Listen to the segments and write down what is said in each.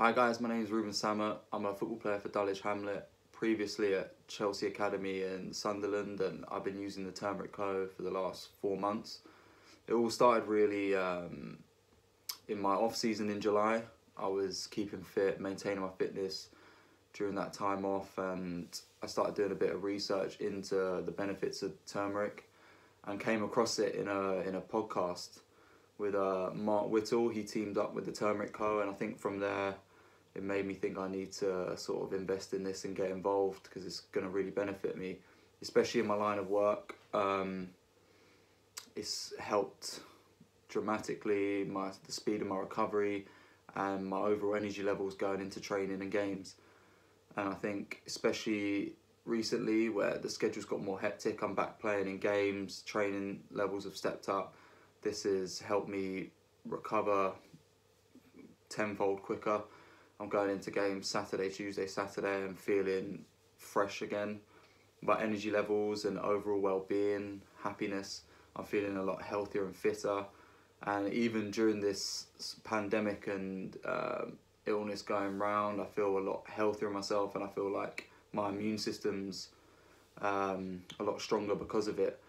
Hi guys, my name is Ruben Sammut. I'm a football player for Dulwich Hamlet, previously at Chelsea Academy in Sunderland, and I've been using the Turmeric Co for the last four months. It all started really um, in my off season in July. I was keeping fit, maintaining my fitness during that time off, and I started doing a bit of research into the benefits of turmeric, and came across it in a in a podcast with uh, Mark Whittle. He teamed up with the Turmeric Co, and I think from there it made me think I need to sort of invest in this and get involved because it's going to really benefit me, especially in my line of work. Um, it's helped dramatically my the speed of my recovery and my overall energy levels going into training and games. And I think especially recently where the schedule's got more hectic, I'm back playing in games, training levels have stepped up. This has helped me recover tenfold quicker I'm going into games Saturday, Tuesday, Saturday, and feeling fresh again. But energy levels and overall well-being, happiness, I'm feeling a lot healthier and fitter. And even during this pandemic and uh, illness going round, I feel a lot healthier myself, and I feel like my immune system's um, a lot stronger because of it.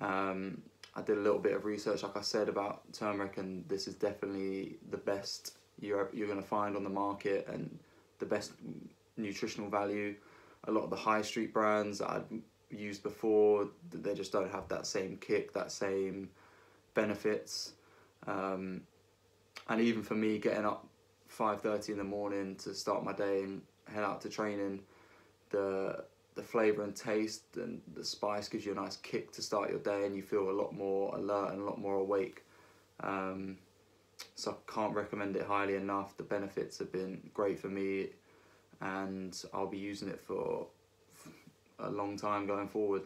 Um, I did a little bit of research, like I said, about turmeric, and this is definitely the best you're you're going to find on the market and the best nutritional value. A lot of the high street brands that I've used before, they just don't have that same kick, that same benefits. Um, and even for me, getting up five thirty in the morning to start my day and head out to training, the the flavour and taste and the spice gives you a nice kick to start your day, and you feel a lot more alert and a lot more awake. Um, so I can't recommend it highly enough. The benefits have been great for me, and I'll be using it for a long time going forward.